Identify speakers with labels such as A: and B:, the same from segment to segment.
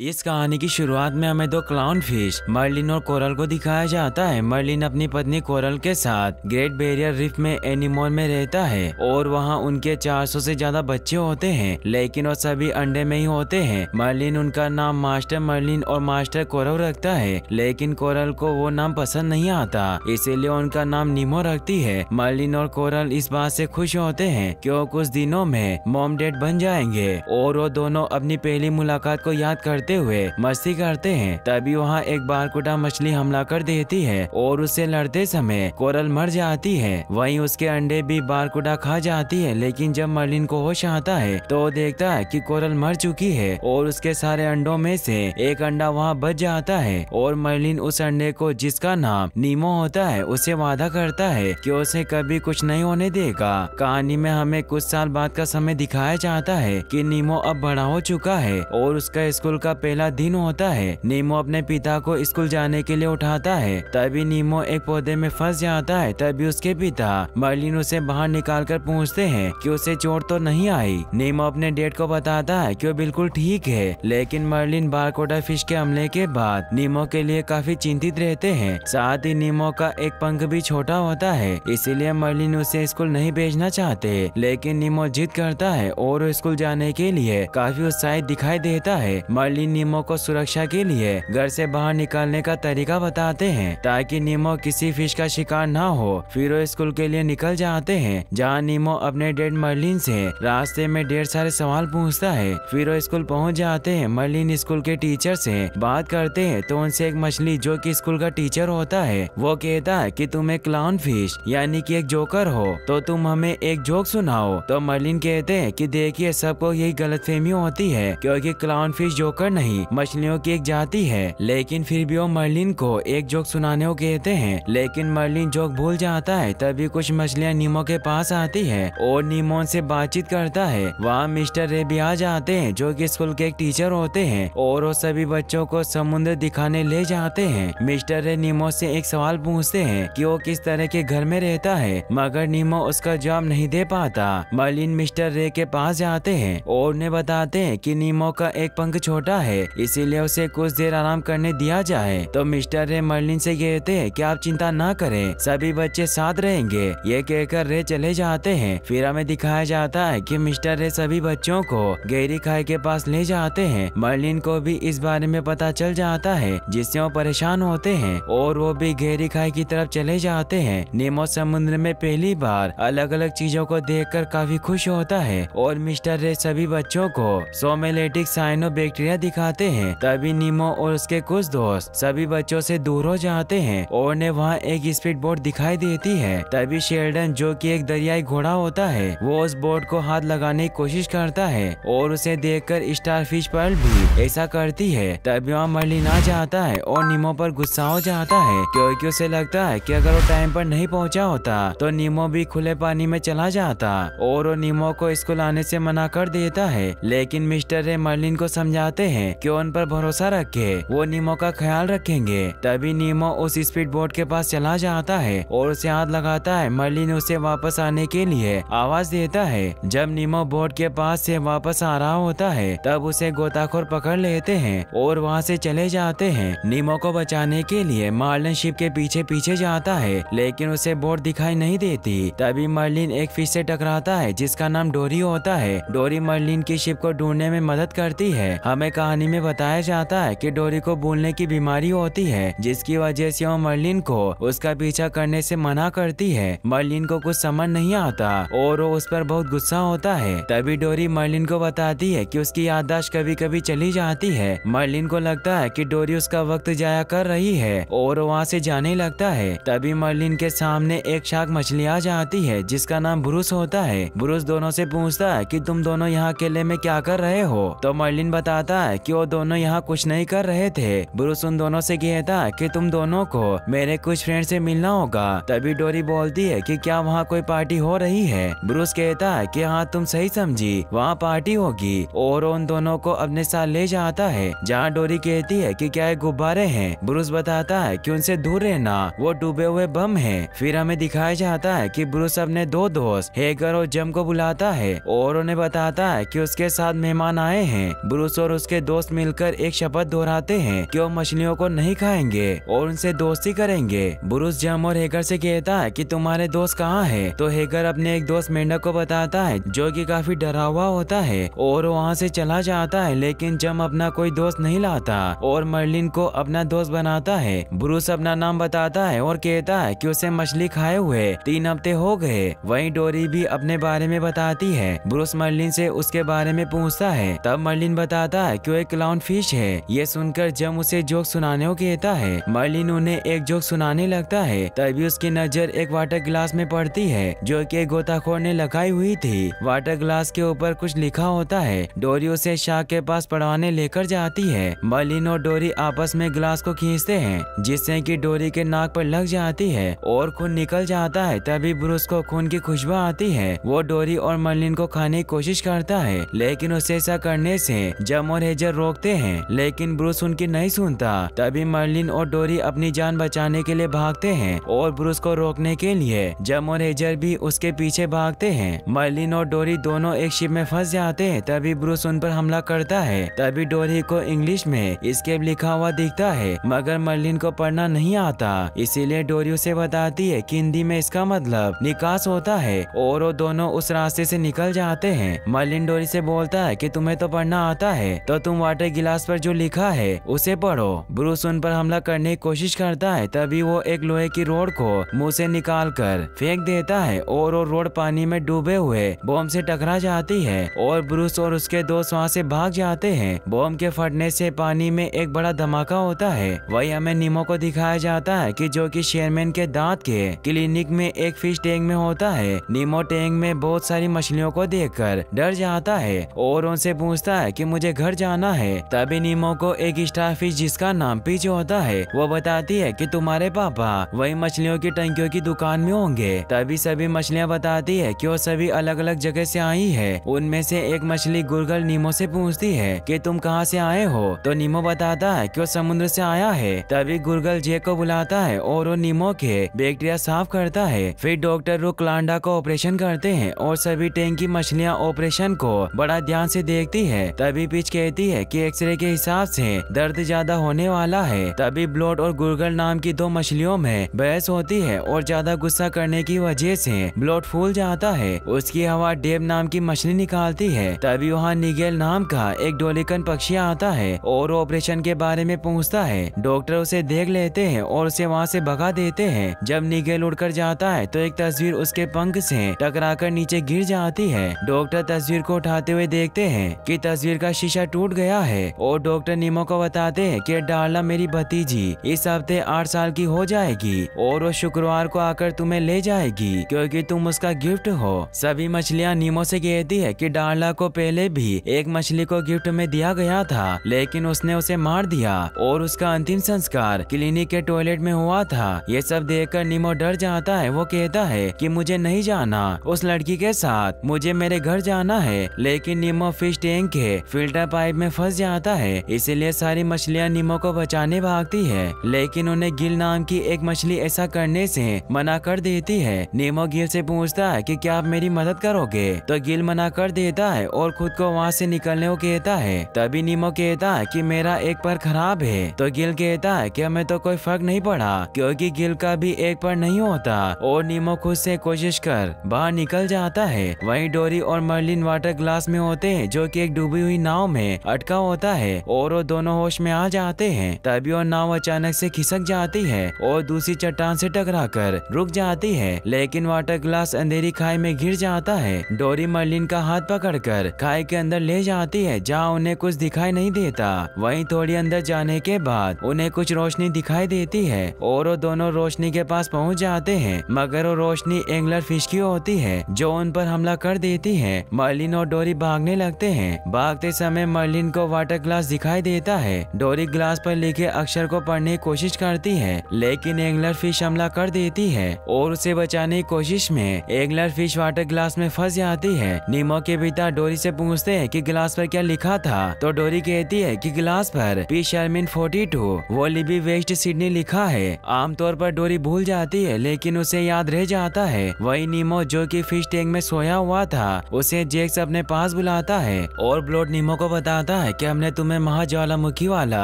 A: इस कहानी की शुरुआत में हमें दो क्लाउन फ़िश मर्लिन और कोरल को दिखाया जाता है। मर्लिन अपनी पत्नी कोरल के साथ ग्रेट बैरियर रिफ में एनिमोल में रहता है और वहाँ उनके 400 से ज़्यादा बच्चे होते हैं, लेकिन वो सभी अंडे में ही होते हैं। मर्लिन उनका नाम मास्टर मर्लिन और मास्टर कोरल रखता है, लेकिन कोरल को वो नाम पसंद नहीं आता। इसीलिए उनका नाम निमो रखती है। मर्लिन और कोरल इस बात से खुश होते हैं कि वो कुछ दिनों में मोम डेड बन जाएँगे और वो दोनों अपनी पहली मुलाकात को याद करते करते हुए मस्ती करते हैं। तभी वहाँ एक बारकुटा मछली हमला कर देती है और उससे लड़ते समय कोरल मर जाती है। वहीं उसके अंडे भी बारकुटा खा जाती है, लेकिन जब मर्लिन को होश आता है तो देखता है कि कोरल मर चुकी है और उसके सारे अंडों में से एक अंडा वहाँ बच जाता है और मर्लिन उस अंडे को जिसका नाम नीमो होता है, उसे वादा करता है कि उसे कभी कुछ नहीं होने देगा। कहानी में हमें कुछ साल बाद का समय दिखाया जाता है कि नीमो अब बड़ा हो चुका है और उसका स्कूल का पहला दिन होता है। नीमो अपने पिता को स्कूल जाने के लिए उठाता है। तभी नीमो एक पौधे में फंस जाता है। तभी उसके पिता मर्लिन उसे बाहर निकाल कर पूछते हैं कि उसे चोट तो नहीं आई। नीमो अपने डेट को बताता है कि वो बिल्कुल ठीक है। लेकिन मर्लिन बारकोडा फ़िश के हमले के बाद नीमो के लिए काफ़ी चिंतित रहते हैं। साथ ही नीमो का एक पंख भी छोटा होता है। इसीलिए मर्लिन उसे स्कूल नहीं भेजना चाहते। लेकिन नीमो जिद करता है और स्कूल जाने के लिए काफ़ी उत्साहित दिखाई देता है। मर्लिन नीमो को सुरक्षा के लिए घर से बाहर निकालने का तरीका बताते हैं। ताकि नीमो किसी फ़िश का शिकार न हो, फिर वो स्कूल के लिए निकल जाते हैं, जहाँ नीमो अपने डेड मर्लिन से रास्ते में ढेर सारे सवाल पूछता है। फिर वो स्कूल पहुँच जाते हैं मर्लिन स्कूल के टीचर से बात करते हैं। तो उनसे एक मछली जो कि स्कूल का टीचर होता है, वो कहता है कि तुम एक क्लाउन फ़िश यानी कि एक जोकर हो तो तुम हमें एक जोक सुनाओ। तो मर्लिन कहते हैं कि, देखिए, सबको यही गलतफहमी होती है, क्योंकि क्लाउन फ़िश जोकर नहीं, मछलियों की एक जाति है। लेकिन फिर भी वो मर्लिन को एक जोक सुनाने को कहते हैं। लेकिन मर्लिन जोक भूल जाता है, तभी कुछ मछलियाँ नीमो के पास आती है और नीमो से बातचीत करता है। वहाँ मिस्टर रे भी आ जाते हैं, जो कि स्कूल के एक टीचर होते हैं और वो सभी बच्चों को समुद्र दिखाने ले जाते हैं। मिस्टर रे नीमो से एक सवाल पूछते हैं कि वो किस तरह के घर में रहता है, मगर नीमो उसका जवाब नहीं दे पाता। मर्लिन मिस्टर रे के पास जाते हैं और उन्हें बताते हैं कि नीमो का एक पंख छोटा है, इसीलिए उसे कुछ देर आराम करने दिया जाए। तो मिस्टर रे मर्लिन से कहते हैं कि आप चिंता ना करें, सभी बच्चे साथ रहेंगे। ये कहकर रे चले जाते हैं। फिर हमें दिखाया जाता है कि मिस्टर रे सभी बच्चों को गहरी खाई के पास ले जाते हैं। मर्लिन को भी इस बारे में पता चल जाता है, जिससे वो परेशान होते हैं, और वो भी गहरी खाई की तरफ़ चले जाते हैं। नेमो समुद्र में पहली बार अलग अलग चीज़ों को देखकर काफ़ी खुश होता है, और मिस्टर रे सभी बच्चों को सोमेलेटिक साइनो बैक्टीरिया दिखाते हैं। तभी नीमो और उसके कुछ दोस्त सभी बच्चों से दूर हो जाते हैं और ने वहाँ एक स्पीड बोट दिखाई देती है। तभी शेल्डन, जो कि एक दरियाई घोड़ा होता है, वो उस बोट को हाथ लगाने की कोशिश करता है और उसे देखकर स्टार फ़िश पर्ल भी ऐसा करती है। तभी वहाँ मर्लिन आ जाता है और नीमो पर गुस्सा हो जाता है, क्योंकि उसे लगता है कि अगर वो टाइम पर नहीं पहुँचा होता तो नीमो भी खुले पानी में चला जाता और वो नीमो को स्कूल आने से मना कर देता है। लेकिन मिस्टर रे मर्लिन को समझाते हैं कि उन पर भरोसा रखे। वो नीमो का ख्याल रखेंगे। तभी नीमो उस स्पीड बोट के पास चला जाता है और उसे हाथ लगाता है। मर्लिन उसे वापस आने के लिए आवाज़ देता है। जब नीमो बोट के पास से वापस आ रहा होता है, तब उसे गोताखोर पकड़ लेते हैं और वहाँ से चले जाते हैं। नीमो को बचाने के लिए मार्लिन शिप के पीछे पीछे जाता है, लेकिन उसे बोट दिखाई नहीं देती। तभी मर्लिन एक फ़िश से टकराता है, जिसका नाम डोरी होता है। डोरी मर्लिन की शिप को ढूँढने में मदद करती है। हमें कहानी में बताया जाता है कि डोरी को भूलने की बीमारी होती है, जिसकी वजह से वो मर्लिन को उसका पीछा करने से मना करती है। मर्लिन को कुछ समझ नहीं आता और वो उस पर बहुत गुस्सा होता है। तभी डोरी मर्लिन को बताती है कि उसकी याददाश्त कभी कभी चली जाती है। मर्लिन को लगता है कि डोरी उसका वक्त जाया कर रही है और वहाँ से जाने लगता है। तभी मर्लिन के सामने एक शाक मछली आ जाती है, जिसका नाम ब्रूस होता है। ब्रूस दोनों से पूछता है कि तुम दोनों यहाँ अकेले में क्या कर रहे हो? तो मर्लिन बताता है कि वो दोनों यहाँ कुछ नहीं कर रहे थे। ब्रूस उन दोनों से कहता कि तुम दोनों को मेरे कुछ फ्रेंड से मिलना होगा। तभी डोरी बोलती है कि क्या वहाँ कोई पार्टी हो रही है? ब्रूस कहता है कि हाँ तुम सही समझी। वहाँ पार्टी होगी। और उन दोनों को अपने साथ ले जाता है, जहाँ डोरी कहती है कि क्या ये गुब्बारे हैं? ब्रूस बताता है कि उनसे दूर रहना। वो डूबे हुए बम है। फिर हमें दिखाया जाता है कि ब्रूस अपने दो दोस्त, हेगर और जम को बुलाता है। और उन्हें बताता है कि उसके साथ मेहमान आए हैं। ब्रूस और उसके दोस्त मिलकर एक शपथ दोहराते हैं कि वो मछलियों को नहीं खाएँगे और उनसे दोस्ती करेंगे। ब्रूस जम और हेगर से कहता है कि, तुम्हारे दोस्त कहाँ है? तो हेगर अपने एक दोस्त मेंढक को बताता है, जो कि काफ़ी डरा हुआ होता है और वहाँ से चला जाता है, लेकिन जम अपना कोई दोस्त नहीं लाता और मर्लिन को अपना दोस्त बनाता है। ब्रूस अपना नाम बताता है और कहता है कि उसे मछली खाए हुए तीन हफ़्ते हो गए। वहीं डोरी भी अपने बारे में बताती है। ब्रूस मर्लिन से उसके बारे में पूछता है। तब मर्लिन बताता है कि वो एक क्लाउन फ़िश है। ये सुनकर जम उसे जोक सुनाने को कहता है मर्लिन उन्हें एक जोक सुनाने लगता है, तभी उसकी नज़र एक वाटर ग्लास में पड़ती है, जो कि गोताखोर ने लगाई हुई थी। वाटर ग्लास के ऊपर कुछ लिखा होता है, डोरी उसे शाह के पास पढ़वाने लेकर जाती है। मर्लिन और डोरी आपस में ग्लास को खींचते हैं, जिससे कि डोरी के नाक पर लग जाती है, और खून निकल जाता है, तभी ब्रूस को खून की खुशबू आती है। वो डोरी और मर्लिन को खाने की कोशिश करता है, लेकिन उसे ऐसा करने से जम और हेजर रोकते हैं, लेकिन ब्रूस उनकी नहीं सुनता। तभी मर्लिन और डोरी अपनी जान बचाने के लिए भागते हैं और ब्रूस को रोकने के लिए जम और हेजर भी उसके पीछे भागते हैं, मर्लिन और डोरी दोनों एक शिप में फंस जाते हैं, तभी ब्रूस उन पर हमला करता है। तभी डोरी को इंग्लिश में स्केप लिखा हुआ दिखता है, मगर मर्लिन को पढ़ना नहीं आता। इसीलिए डोरी उसे बताती है कि हिंदी में इसका मतलब निकास होता है और वो दोनों उस रास्ते से निकल जाते हैं। मर्लिन डोरी से बोलता है कि, तुम्हें तो पढ़ना आता है तो तुम वाटर गिलास पर जो लिखा है, उसे पढ़ो। ब्रूस उन पर हमला करने की कोशिश करता है, तभी वो एक लोहे की रोड को मुँह से निकाल कर फेंक देता है और वो रोड पानी में डूबे हुए बॉम्ब से टकरा जाती है और ब्रूस और उसके दोस्त वहाँ से भाग जाते हैं। बॉम्ब के फटने से पानी में एक बड़ा धमाका होता है। वही हमें निमो को दिखाया जाता है कि जो कि शेयरमैन के दांत के क्लिनिक में एक फ़िश टैंक में होता है, निमो टैंक में बहुत सारी मछलियों को देखकर डर जाता है और उनसे पूछता है कि मुझे घर जाना है। तभी नीमो को एक स्टार फ़िश जिसका नाम पीच होता है, वो बताती है कि तुम्हारे पापा वही मछलियों की टंकियों की दुकान में होंगे। तभी सभी मछलियाँ बताती है कि वो सभी अलग अलग जगह से आई है। उनमें से एक मछली गुरगल नीमो से पूछती है कि तुम कहाँ से आए हो? तो नीमो बताता है कि वो समुद्र से आया है। तभी गुरगल जे को बुलाता है और वो नीमो के बैक्टीरिया साफ़ करता है। फिर डॉक्टर रुकलांडा को ऑपरेशन करते हैं और सभी टैंक की मछलियाँ ऑपरेशन को बड़ा ध्यान से देखती है। तभी पिच कहती है कि एक्सरे के हिसाब से दर्द ज़्यादा होने वाला है, तभी ब्लोड और गुरगल नाम की दो मछलियों में बहस होती है और ज़्यादा गुस्सा करने की वजह से ब्लोड फूल जाता है। उसकी हवा डेब नाम की मछली निकालती है, तभी वहाँ निगेल नाम का एक डोलिकन पक्षी आता है और ऑपरेशन के बारे में पूछता है। डॉक्टर उसे देख लेते हैं और उसे वहाँ से भगा देते हैं। जब निगेल उड़कर जाता है तो एक तस्वीर उसके पंख से टकराकर नीचे गिर जाती है। डॉक्टर तस्वीर को उठाते हुए देखते हैं कि तस्वीर का शीशा टूट गया है। और डॉक्टर नीमो को बताते हैं कि डालना मेरी भतीजी, इस हफ़्ते आठ साल की हो जाएगी। और वो शुक्रवार को आकर तुम्हें ले जाएगी, क्योंकि तुम उसका गिफ्ट हो। सभी मछलियाँ नीमो से कहती है कि डालना को पहले भी एक मछली को गिफ्ट में दिया गया था, लेकिन उसने उसे मार दिया। और उसका अंतिम संस्कार क्लिनिक के टॉयलेट में हुआ था। ये सब देखकर नीमो डर जाता है। वो कहता है कि मुझे नहीं जाना। उस लड़की के साथ मुझे मेरे घर जाना है, लेकिन नीमो फ़िश टैंक के फ़िल्टर पाइप में फंस जाता है। इसीलिए सारी मछलियाँ निमो को बचाने भागती है। लेकिन उन्हें गिल नाम की एक मछली ऐसा करने से मना कर देती है। नीमो गिल से पूछता है कि क्या आप मेरी मदद करोगे? तो गिल मना कर देता है और खुद को वहाँ से निकलने को कहता है। तभी नीमो कहता है कि मेरा एक पर खराब है। तो गिल कहता है कि हमें तो कोई फ़र्क नहीं पड़ा, क्योंकि गिल का भी एक पर नहीं होता। और नीमो खुद से कोशिश कर बाहर निकल जाता है। वहीं डोरी और मर्लिन वाटर ग्लास में होते हैं, जो कि एक डूबी हुई नाव में अटका होता है और वो दोनों होश में आ जाते हैं। तभी वो नाव अचानक से खिसक जाती है और दूसरी चट्टान से टकरा कर रुक जाती है। लेकिन वाटर ग्लास अंधेरी खाई में गिर जाता है। डोरी मर्लिन का हाथ पकड़कर खाई के अंदर ले जाती है, जहाँ उन्हें कुछ दिखाई नहीं देता। वहीं थोड़ी अंदर जाने के बाद उन्हें कुछ रोशनी दिखाई देती है और वो दोनों रोशनी के पास पहुँच जाते हैं। मगर वो रोशनी एंगलर फ़िश की होती है, जो उन पर हमला कर देती है। मर्लिन और डोरी भागने लगते हैं। भागते समय मर्लिन को वाटर ग्लास दिखाई देता है। डोरी ग्लास पर लिखे अक्षर को पढ़ने की कोशिश करती है, लेकिन एंगलर फ़िश हमला कर देती है और उसे बचाने की कोशिश में एंगलर फ़िश वाटर ग्लास में फंस जाती है। नीमो के पिता डोरी से पूछते हैं कि गिलास पर क्या लिखा था तो डोरी कहती है कि गिलास पर P Sherman forty two wallaby west Sydney लिखा है। आमतौर पर डोरी भूल जाती है, लेकिन उसे याद रह जाता है। वही नीमो जो कि फ़िश टैंक में सोया हुआ था, उसे जेक्स अपने पास बुलाता है और ब्लोड नीमो को बताता बोलता है कि हमने तुम्हें महाज्वालामुखी वाला,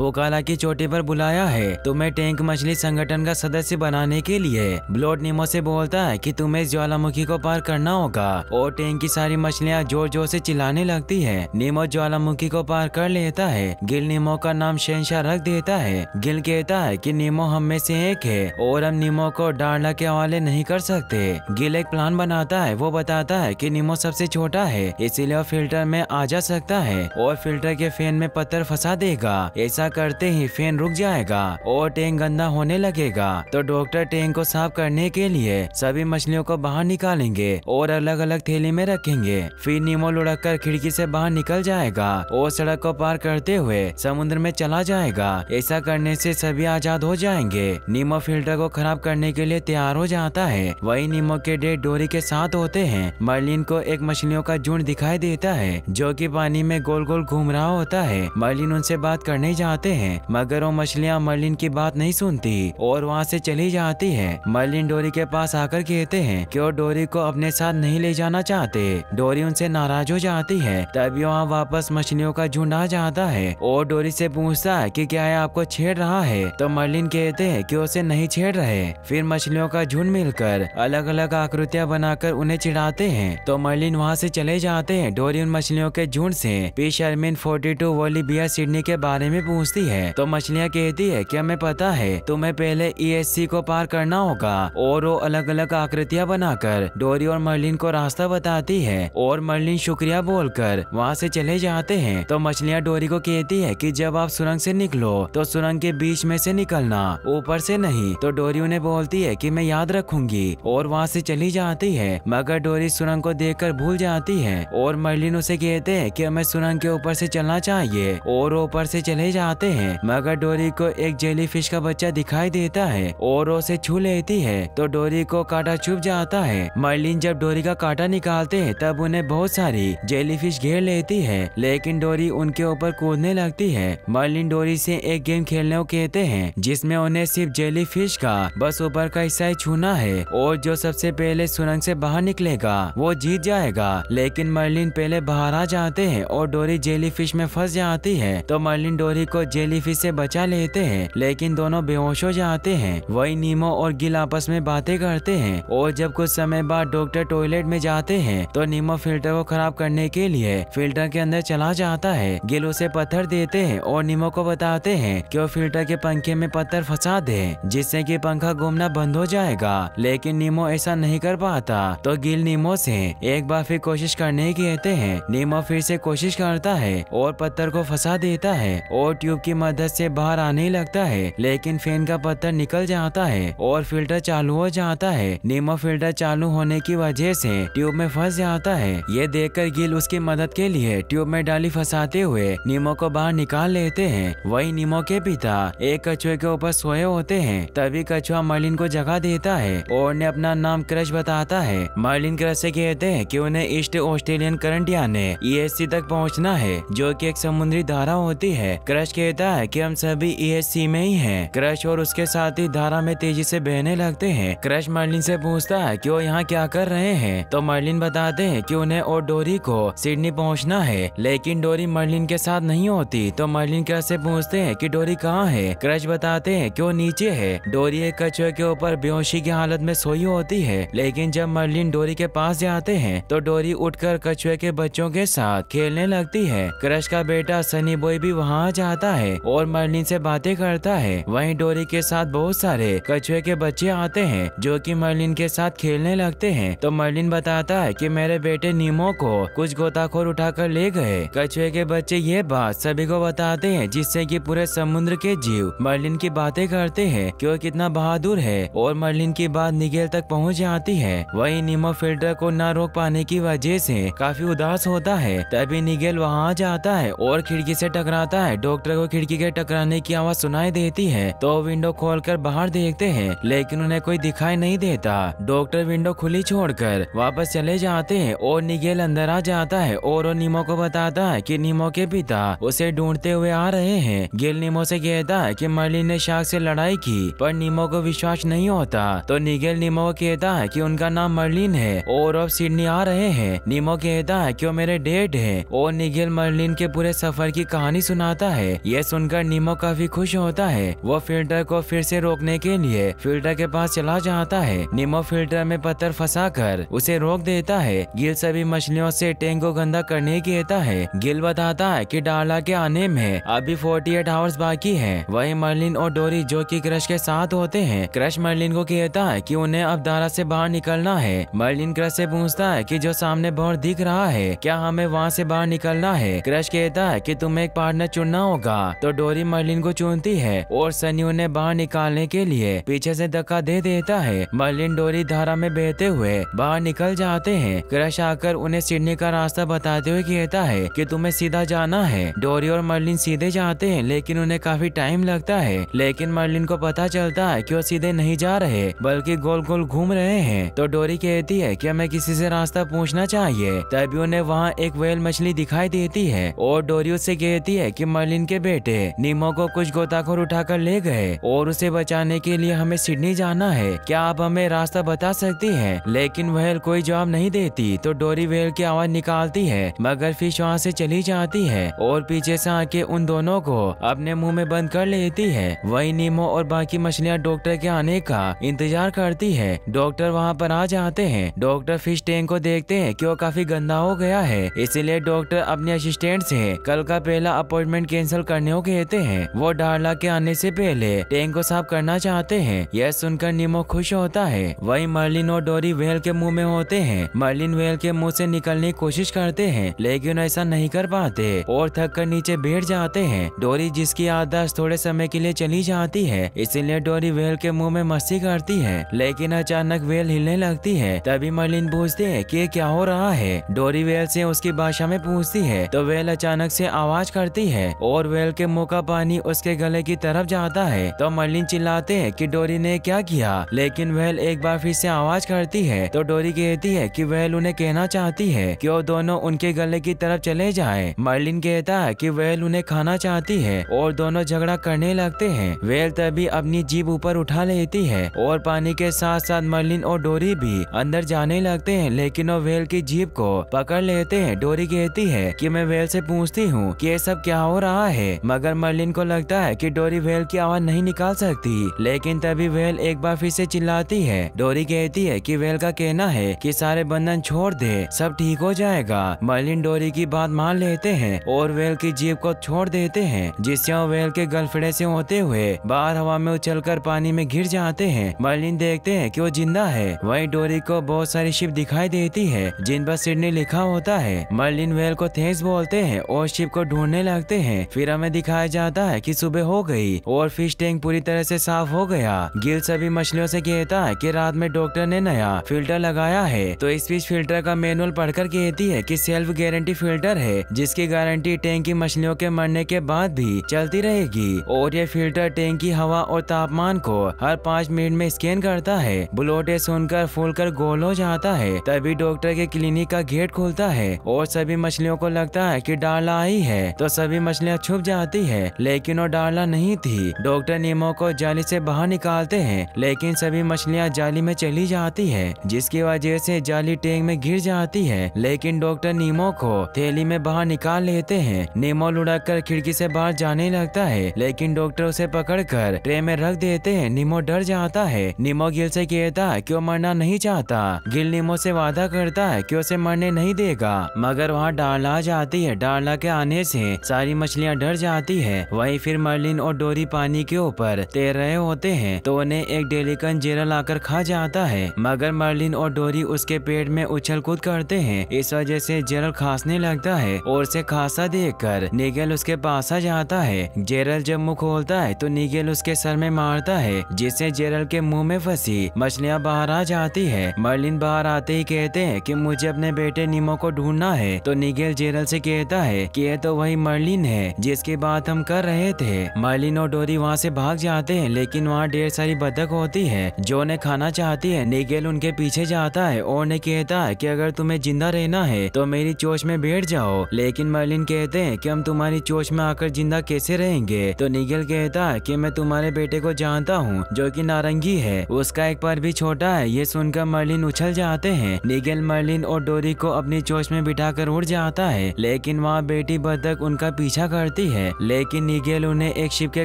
A: ओकाला की चोटी पर बुलाया है। तुम्हें टैंक मछली संगठन का सदस्य बनाने के लिए। ब्लोड नीमो से बोलता है कि तुम्हें ज्वालामुखी को पार करना होगा। और टैंक की सारी मछलियाँ ज़ोर ज़ोर से चिल्लाने लगती है। नीमो ज्वालामुखी को पार कर लेता है। गिल नीमो का नाम शहनशाह रख देता है। गिल कहता है कि निमो हम में से एक है, और हम निमो को डांडा के हवाले नहीं कर सकते। गिल एक प्लान बनाता है। वो बताता है कि निमो सबसे छोटा है, इसीलिए फ़िल्टर में आ जा सकता है। और के फ़ैन में पत्थर फंसा देगा। ऐसा करते ही फ़ैन रुक जाएगा और टैंक गंदा होने लगेगा। तो डॉक्टर टैंक को साफ़ करने के लिए सभी मछलियों को बाहर निकालेंगे और अलग अलग थैली में रखेंगे। फिर नीमो लुढ़क कर खिड़की से बाहर निकल जाएगा और सड़क को पार करते हुए समुद्र में चला जाएगा। ऐसा करने से सभी आज़ाद हो जाएँगे। नीमो फ़िल्टर को खराब करने के लिए तैयार हो जाता है। वही नीमो के डेड डोरी के साथ होते हैं। मर्लिन को एक मछलियों का झुंड दिखाई देता है, जो कि पानी में गोल गोल घूम रहा होता है। मर्लिन उनसे बात करने जाते हैं, मगर वो मछलियाँ मर्लिन की बात नहीं सुनती और वहाँ से चली जाती है। मर्लिन डोरी के पास आकर कहते हैं कि वो डोरी को अपने साथ नहीं ले जाना चाहते। डोरी उनसे नाराज़ हो जाती है, तभी वहाँ वापस मछलियों का झुंड आ जाता है और डोरी से पूछता है कि क्या है आपको छेड़ रहा है? तो मर्लिन कहते हैं कि उसे नहीं छेड़ रहे। फिर मछलियों का झुंड मिलकर अलग अलग आकृतियाँ बनाकर उन्हें चिढ़ाते हैं। तो मर्लिन वहाँ से चले जाते हैं। डोरी उन मछलियों के झुंड से। शर्मिन 1942 वाली बिया सिडनी के बारे में पूछती है। तो मछलियाँ कहती है की हमें पता है, तुम्हें पहले ई को पार करना होगा? और वो अलग अलग आकृतियाँ बनाकर डोरी और मर्लिन को रास्ता बताती है। और मर्लिन शुक्रिया बोलकर वहाँ से चले जाते हैं। तो मछलियाँ डोरी को कहती है कि जब आप सुरंग से निकलो तो सुरंग के बीच में से निकलना, ऊपर से नहीं। तो डोरी उन्हें बोलती है कि मैं याद रखूँगी। और वहाँ से चली जाती है, मगर डोरी सुरंग को देखकर भूल जाती है। और मर्लिन उसे कहते हैं कि हमें सुरंग के ऊपर से चलना चाहिए। और ऊपर से चले जाते हैं, मगर डोरी को एक जेली फ़िश का बच्चा दिखाई देता है और उसे छू लेती है। तो डोरी को कांटा छुप जाता है। मर्लिन जब डोरी का कांटा निकालते हैं, तब उन्हें बहुत सारी जेली फ़िश घेर लेती है, लेकिन डोरी उनके ऊपर कूदने लगती है। मर्लिन डोरी से एक गेम खेलने को कहते हैं, जिसमें उन्हें सिर्फ़ जेली फ़िश का, बस ऊपर का हिस्सा ही छूना है। और जो सबसे पहले सुरंग से बाहर निकलेगा, वो जीत जाएगा। लेकिन मर्लिन पहले बाहर आ जाते हैं और डोरी जेली फ़िश में फंस जाती है तो मर्लिन डोरी को जेली फ़िश से बचा लेते हैं, लेकिन दोनों बेहोश हो जाते हैं। वही नीमो और गिल आपस में बातें करते हैं, और जब कुछ समय बाद डॉक्टर टॉयलेट में जाते हैं तो नीमो फ़िल्टर को खराब करने के लिए फ़िल्टर के अंदर चला जाता है। गिल उसे पत्थर देते हैं, और नीमो को बताते हैं कि वो फ़िल्टर के पंखे में पत्थर फंसा दे, जिससे कि पंखा घूमना बंद हो जाएगा। लेकिन नीमो ऐसा नहीं कर पाता तो गिल नीमो से एक बार फिर कोशिश करने की कहते हैं। नीमो फिर से कोशिश करता है और पत्थर को फंसा देता है और ट्यूब की मदद से बाहर आने लगता है, लेकिन फ़ैन का पत्थर निकल जाता है और फ़िल्टर चालू हो जाता है। नीमो फ़िल्टर चालू होने की वजह से ट्यूब में फंस जाता है। ये देखकर गिल उसकी मदद के लिए ट्यूब में डाली फंसाते हुए नीमो को बाहर निकाल लेते हैं। वही नीमो के पिता एक कछुए के ऊपर सोए होते हैं। तभी कछुआ मर्लिन को जगा देता है और उन्हें अपना नाम क्रश बताता है। मर्लिन क्रश से कहते हैं कि उन्हें ईस्ट ऑस्ट्रेलियन करंट यानी ईएससी तक पहुँचना है जो कि एक समुद्री धारा होती है। क्रश कहता है कि हम सभी ईएससी में ही हैं। क्रश और उसके साथ ही धारा में तेज़ी से बहने लगते हैं। क्रश मर्लिन से पूछता है कि वो यहाँ क्या कर रहे हैं। तो मर्लिन बताते हैं कि उन्हें और डोरी को सिडनी पहुँचना है। लेकिन डोरी मर्लिन के साथ नहीं होती। तो मर्लिन क्रश से पूछते हैं कि डोरी कहाँ है? क्रश बताते हैं कि वो नीचे है। डोरी एक कछुए के ऊपर बेहोशी की हालत में सोई होती है। लेकिन जब मर्लिन डोरी के पास जाते हैं तो डोरी उठकर कछुए के बच्चों के साथ खेलने लगती है। क्रश का बेटा सनी बॉय भी वहाँ जाता है और मर्लिन से बातें करता है। वहीं डोरी के साथ बहुत सारे कछुए के बच्चे आते हैं, जो कि मर्लिन के साथ खेलने लगते हैं। तो मर्लिन बताता है कि मेरे बेटे नीमो को कुछ गोताखोर उठाकर ले गए। कछुए के बच्चे ये बात सभी को बताते हैं, जिससे कि पूरे समुद्र के जीव मर्लिन की बातें करते हैं कि कितना बहादुर है और मर्लिन की बात निगेल तक पहुँच जाती है। वही नीमो फ़िल्टर को न रोक पाने की वजह से काफ़ी उदास होता है। तभी निगेल वहाँ जाता है और खिड़की से टकराता है। डॉक्टर को खिड़की के टकराने की आवाज़ सुनाई देती है तो विंडो खोलकर बाहर देखते हैं, लेकिन उन्हें कोई दिखाई नहीं देता। डॉक्टर विंडो खुली छोड़कर वापस चले जाते हैं और निगेल अंदर आ जाता है और वो नीमो को बताता है कि नीमो के पिता उसे ढूंढते हुए आ रहे हैं। गिल नीमो से कहता है कि मर्लिन ने शार्क से लड़ाई की, पर नीमो को विश्वास नहीं होता। तो निगेल नीमो को कहता है कि उनका नाम मर्लिन है और अब सिडनी आ रहे हैं। नीमो कहता है कि वो मेरे डेट है और निगेल मर्लिन मर्लिन के पूरे सफ़र की कहानी सुनाता है। ये सुनकर नीमो काफ़ी खुश होता है। वो फ़िल्टर को फिर से रोकने के लिए फ़िल्टर के पास चला जाता है। नीमो फ़िल्टर में पत्थर फंसा कर उसे रोक देता है। गिल सभी मछलियों से टैंक को गंदा करने कहता है। गिल बताता है कि डाला के आने में अभी 48 आवर्स बाकी है। वही मर्लिन और डोरी जो कि क्रश के साथ होते हैं, क्रश मर्लिन को कहता है कि उन्हें अब दारा से बाहर निकलना है। मर्लिन क्रश से पूछता है कि जो सामने बहुत दिख रहा है, क्या हमें वहाँ से बाहर निकलना है? क्रश कहता है कि तुम्हें एक पार्टनर चुनना होगा। तो डोरी मर्लिन को चुनती है और सनी उन्हें बाहर निकालने के लिए पीछे से धक्का दे देता है। मर्लिन डोरी धारा में बहते हुए बाहर निकल जाते हैं। क्रश आकर उन्हें सिडनी का रास्ता बताते हुए कहता है कि तुम्हें सीधा जाना है। डोरी और मर्लिन सीधे जाते हैं, लेकिन उन्हें काफ़ी टाइम लगता है। लेकिन मर्लिन को पता चलता है कि वो सीधे नहीं जा रहे, बल्कि गोल गोल घूम रहे हैं। तो डोरी कहती है कि हमें किसी से रास्ता पूछना चाहिए, तभी उन्हें वहाँ एक वेल मछली दिखाई देती है। और डोरी उससे कहती है कि मर्लिन के बेटे नीमो को कुछ गोताखोर उठाकर ले गए और उसे बचाने के लिए हमें सिडनी जाना है। क्या आप हमें रास्ता बता सकती है? लेकिन वेल कोई जवाब नहीं देती तो डोरी वेल की आवाज़ निकालती है, मगर फ़िश वहाँ से चली जाती है और पीछे से आके उन दोनों को अपने मुँह में बंद कर लेती है। वही नीमो और बाकी मछलियाँ डॉक्टर के आने का इंतज़ार करती है। डॉक्टर वहाँ पर आ जाते हैं। डॉक्टर फ़िश टैंक को देखते हैं कि वो काफ़ी गंदा हो गया है, इसीलिए डॉक्टर अपने असिस्टेंट से कल का पहला अपॉइंटमेंट कैंसिल करने को कहते हैं। वो डारला के आने से पहले टैंक को साफ़ करना चाहते हैं। यह सुनकर निमो खुश होता है। वही मर्लिन और डोरी वेल के मुँह में होते हैं। मर्लिन वेल के मुँह से निकलने की कोशिश करते हैं, लेकिन ऐसा नहीं कर पाते और थक कर नीचे बैठ जाते हैं। डोरी जिसकी याददाश्त थोड़े समय के लिए चली जाती है, इसीलिए डोरी वेल के मुँह में मस्ती करती है। लेकिन अचानक वेल हिलने लगती है, तभी मर्लिन पूछते है की क्या हो रहा है। डोरी वेल से उसकी भाषा में पूछती है तो वेल अचानक से आवाज़ करती है और वेल के मुँह का पानी उसके गले की तरफ़ जाता है। तो मर्लिन चिल्लाते हैं कि डोरी ने क्या किया? लेकिन वेल एक बार फिर से आवाज़ करती है। तो डोरी कहती है कि वेल उन्हें कहना चाहती है कि वो दोनों उनके गले की तरफ़ चले जाए। मर्लिन कहता है कि वेल उन्हें खाना चाहती है और दोनों झगड़ा करने लगते हैं। वेल तभी अपनी जीप ऊपर उठा लेती है और पानी के साथ साथ मर्लिन और डोरी भी अंदर जाने लगते हैं। लेकिन वो वेल की जीप को पकड़ लेते हैं। डोरी कहती है कि मैं वेल से पूछती हूँ कि ये सब क्या हो रहा है। मगर मर्लिन को लगता है कि डोरी वेल की आवाज़ नहीं निकाल सकती। लेकिन तभी वेल एक बार फिर से चिल्लाती है। डोरी कहती है कि वेल का कहना है कि सारे बंधन छोड़ दे, सब ठीक हो जाएगा। मर्लिन डोरी की बात मान लेते हैं और वेल की जीप को छोड़ देते हैं, जिससे वो वेल के गलफड़े से होते हुए बाहर हवा में उछलकर पानी में गिर जाते हैं। मर्लिन देखते हैं कि वो ज़िंदा है। वही डोरी को बहुत सारी शिप दिखाई देती है, जिन पर सिडनी लिखा होता है। मर्लिन वेल को थैंक्स बोलते हैं और शिप को ढूँढने लगते हैं। फिर हमें दिखाया जाता है कि सुबह हो गई और फ़िश टैंक पूरी तरह से साफ़ हो गया। गिल सभी मछलियों से कहता है कि रात में डॉक्टर ने नया फ़िल्टर लगाया है। तो इस फ़िश फ़िल्टर का मैनुअल पढ़कर कहती है कि सेल्फ गारंटी फ़िल्टर है, जिसकी गारंटी टैंक की मछलियों के मरने के बाद भी चलती रहेगी। और ये फ़िल्टर टैंक की हवा और तापमान को हर पाँच मिनट में स्कैन करता है। बुलोटे सुनकर फूल कर गोल हो जाता है। तभी डॉक्टर के क्लिनिक का गेट खुलता है और सभी मछलियों को लगता है कि डाला आई है तो सभी मछलियाँ छुप जाती है। लेकिन वो डाला नहीं थी। डॉक्टर नीमो को जाली से बाहर निकालते हैं, लेकिन सभी मछलियाँ जाली में चली जाती है, जिसकी वजह से जाली टैंक में गिर जाती है। लेकिन डॉक्टर नीमो को थैली में बाहर निकाल लेते हैं। नीमो लुढ़क कर खिड़की से बाहर जाने लगता है, लेकिन डॉक्टर उसे पकड़कर ट्रे में रख देते हैं। नीमो डर जाता है। नीमो गिल से कहता है कि वो मरना नहीं चाहता। गिल नीमो से वादा करता है कि उसे मरने नहीं देगा। मगर वहाँ डाला जाती है डाला के आने से सारी मछलियाँ डर जाती है। वही फिर मर्लिन और डोरी पानी के ऊपर तैर रहे होते हैं तो उन्हें एक डेलिकन जेरल आकर खा जाता है। मगर मर्लिन और डोरी उसके पेट में उछल कूद करते हैं। इस वजह से जेरल खांसने लगता है और उसे खासा देखकर निगेल उसके पास आ जाता है। जेरल जब मुँह खोलता है तो निगेल उसके सर में मारता है, जिससे जेरल के मुँह में फंसी मछलियाँ बाहर आ जाती है। मर्लिन बाहर आते ही कहते हैं कि मुझे अपने बेटे नीमो को ढूंढना है। तो निगेल जेरल से कहता है कि यह तो वही मर्लिन है, जिसकी बात हम कर रहे थे। मर्लिन और डोरी वहाँ से भाग जाते हैं, लेकिन वहाँ ढेर सारी बतख होती है, जो उन्हें खाना चाहती है। निगेल उनके पीछे जाता है और उन्हें कहता है कि अगर तुम्हें ज़िंदा रहना है तो मेरी चोच में बैठ जाओ। लेकिन मर्लिन कहते हैं कि हम तुम्हारी चोच में आकर ज़िंदा कैसे रहेंगे? तो निगेल कहता है कि मैं तुम्हारे बेटे को जानता हूँ, जो कि नारंगी है। उसका एक पर भी छोटा है, ये सुनकर मर्लिन उछल जाते हैं। निगेल मर्लिन और डोरी को अपनी चोच में बिठा कर उड़ जाता है, लेकिन लेकिन वहाँ बेटी बतख उनका पीछा करती है। लेकिन निगेल उन्हें एक शिप के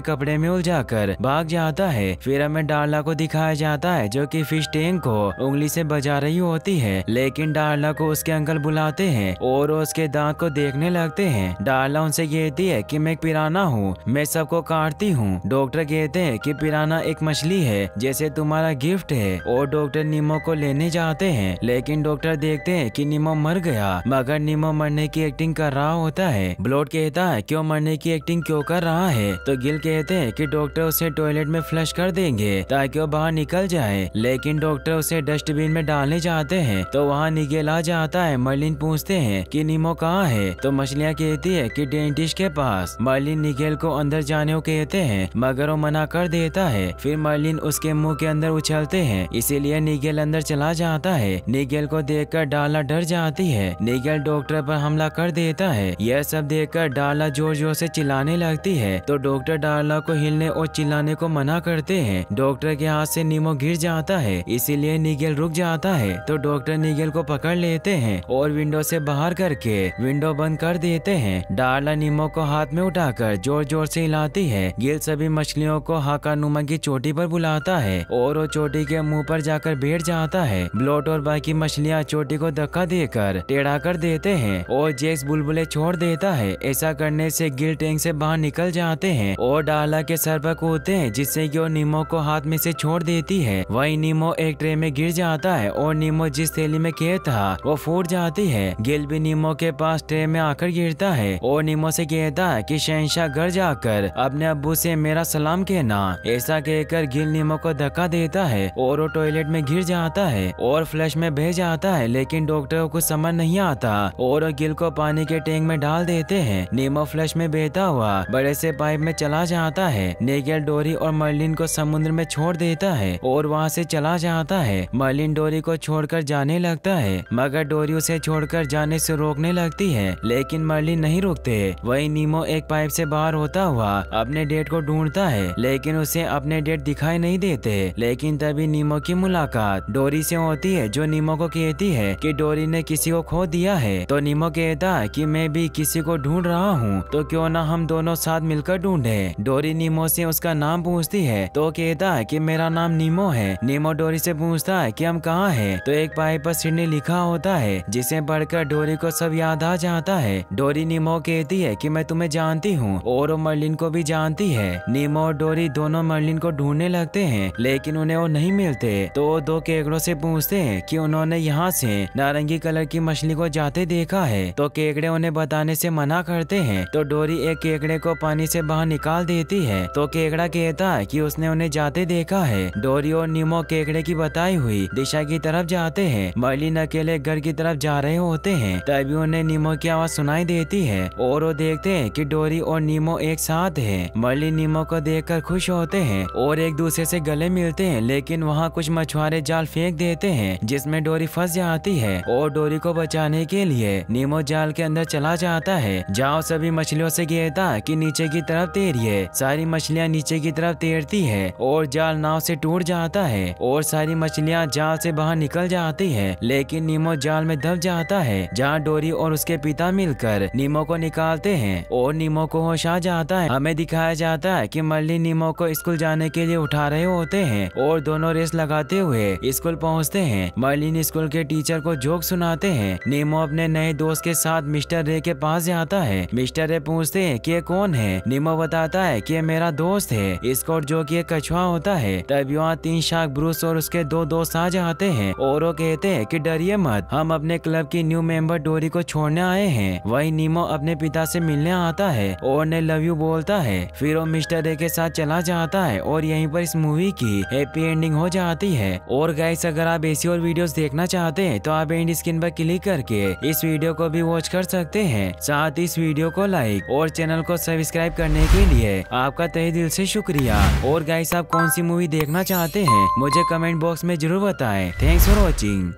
A: कपड़े में उलझाकर भाग जाता है। फिर हमें डार्ला को दिखाया जाता है, जो कि फ़िश टैंक को उंगली से बजा रही होती है। लेकिन डार्ला को उसके अंकल बुलाते हैं और उसके दांत को देखने लगते हैं। डार्ला उनसे कहती है कि मैं पिराना हूँ, मैं सबको काटती हूँ। डॉक्टर कहते हैं कि पिराना एक मछली है, जैसे तुम्हारा गिफ्ट है। और डॉक्टर निमो को लेने जाते हैं, लेकिन डॉक्टर देखते हैं कि निमो मर गया। मगर नीमो मरने की एक्टिंग कर रहा होता है। ब्लोड कहता है, क्यों मरने की एक्टिंग क्यों कर रहा है? तो गिल कहते हैं कि डॉक्टर उसे टॉयलेट में फ्लश कर देंगे, ताकि वो बाहर निकल जाए। लेकिन डॉक्टर उसे डस्टबिन में डालने जाते हैं तो वहाँ निगेल आ जाता है। मर्लिन पूछते हैं कि निमो कहाँ है? तो मछलियाँ कहती है कि डेंटिस्ट के पास। मर्लिन निगेल को अंदर जाने को कहते हैं, मगर वो मना कर देता है। फिर मर्लिन उसके मुँह के अंदर उछलते हैं, इसीलिए निगेल अंदर चला जाता है। निगेल को देखकर डाला डर जाती है। निगेल डॉक्टर पर हमला कर देता है। यह सब देखकर डाला ज़ोर ज़ोर से चिल्लाने लगती है। तो डॉक्टर डाला को हिलने और चिल्लाने को मना करते हैं। डॉक्टर के हाथ से नीमो गिर जाता है। इसीलिए निगेल रुक जाता है। तो डॉक्टर निगेल को पकड़ लेते हैं और विंडो से बाहर करके विंडो बंद कर देते हैं। डाला नीमो को हाथ में उठाकर ज़ोर ज़ोर से हिलाती है। गिल सभी मछलियों को हाका नुमा की चोटी पर बुलाता है और वो चोटी के मुँह पर जाकर बैठ जाता है। ब्लोट और बाकी मछलियाँ चोटी को धक्का देकर टेढ़ा कर देते हैं और जेक्स बुलबुले छोड़ देता है। ऐसा करने से गिल टैंक से बाहर निकल जाते हैं और डाला के सर पर कूदते हैं, जिससे कि वो नीमो को हाथ में से छोड़ देती है। वही नीमो एक ट्रे में गिर जाता है और नीमो जिस थैली में के था, वो फूट जाती है। गिल भी नीमो के पास ट्रे में आकर गिरता है और नीमो से कहता है कि शहनशाह घर जाकर अपने अबू से मेरा सलाम कहना। ऐसा कहकर गिल नीमो को धक्का देता है और वो टॉयलेट में गिर जाता है और फ्लश में बह जाता है, लेकिन डॉक्टर को समझ नहीं आता और गिल को पानी के टैंक में डाल देते हैं। नीमो फ्लश में बहता हुआ, बड़े से पाइप में चला जाता है। नेगेल डोरी और मर्लिन को समुद्र में छोड़ देता है और वहाँ से चला जाता है। मर्लिन, डोरी को छोड़कर जाने लगता है, मगर डोरी उसे छोड़कर जाने से रोकने लगती है, लेकिन मर्लिन नहीं रुकते। वही नीमो एक पाइप से बाहर होता हुआ, अपने डेट को ढूंढता है, लेकिन उसे अपने डेट दिखाई नहीं देते। लेकिन तभी नीमो की मुलाकात। डोरी से होती है, जो नीमो को कहती है कि डोरी ने किसी को खो दिया है। तो नीमो कहता है कि मैं भी किसी को ढूंढ रहा हूँ तो क्यों ना हम दोनों साथ मिलकर ढूंढे? डोरी नीमो से उसका नाम पूछती है तो कहता है कि मेरा नाम नीमो है। नीमो डोरी से पूछता है कि हम कहाँ हैं? तो एक पाइप पर सिडनी लिखा होता है, जिसे पढ़कर डोरी को सब याद आ जाता है। डोरी नीमो कहती है कि मैं तुम्हें जानती हूँ, और मर्लिन को भी जानती है। नीमो और डोरी दोनों मर्लिन को ढूँढने लगते हैं, लेकिन उन्हें वो नहीं मिलते। तो दो केकड़ों से पूछते हैं कि उन्होंने यहाँ से नारंगी कलर की मछली को जाते देखा है। तो केकड़े उन्हें बताने से मना करते हैं तो डोरी एक केकड़े को पानी से बाहर निकाल देती है। तो केकड़ा कहता है कि उसने उन्हें जाते देखा है। डोरी और नीमो केकड़े की बताई हुई दिशा की तरफ़ जाते हैं। मर्लिन अकेले घर की तरफ़ जा रहे होते हैं। तभी उन्हें नीमो की आवाज़ सुनाई देती है और वो देखते हैं कि डोरी और नीमो एक साथ है। मर्लिन नीमो को देखकर खुश होते हैं और एक दूसरे से गले मिलते हैं, लेकिन वहाँ कुछ मछुआरे जाल फेंक देते हैं, जिसमें डोरी फंस जाती है। और डोरी को बचाने के लिए नीमो जाल के अंदर चला जाता है। जाओ, सभी मछलियों से कहता कि नीचे की तरफ़ तैरिए। सारी मछलियाँ नीचे की तरफ़ तैरती है और जाल नाव से टूट जाता है और सारी मछलियाँ जाल से बाहर निकल जाती है। लेकिन नीमो जाल में दब जाता है, जहाँ डोरी और उसके पिता मिलकर नीमो को निकालते हैं और नीमो को होश आ जाता है। हमें दिखाया जाता है कि मर्लिन नीमो को स्कूल जाने के लिए उठा रहे होते हैं और दोनों रेस लगाते हुए स्कूल पहुँचते हैं। मर्लिन स्कूल के टीचर को जोक सुनाते हैं। नीमो अपने नए दोस्त के साथ मिस्टर रे के पास जाता है। मिस्टर रे पूछते हैं, कि कौन है? निमो बताता है कि मेरा दोस्त है। स्कॉट जो कि कछुआ होता है तभी वहाँ तीन शार्क ब्रूस और उसके दो दोस्त आ जाते हैं और वो कहते हैं कि, डरिए मत, हम अपने क्लब की न्यू मेंबर डोरी को छोड़ने आए हैं। वही निमो अपने पिता से मिलने आता है और ने लव यू बोलता है। फिर वो मिस्टर रे के साथ चला जाता है और यहीं पर इस मूवी की हैप्पी एंडिंग हो जाती है। और गाइस, अगर आप ऐसी और वीडियोस देखना चाहते हैं तो आप एंड स्क्रीन पर क्लिक करके इस वीडियो को भी वॉच कर सकते हैं। साथ इस वीडियो को लाइक और चैनल को सब्सक्राइब करने के लिए आपका तहे दिल से शुक्रिया। और गाइस आप कौन सी मूवी देखना चाहते हैं? मुझे कमेंट बॉक्स में ज़रूर बताएँ। Thanks for watching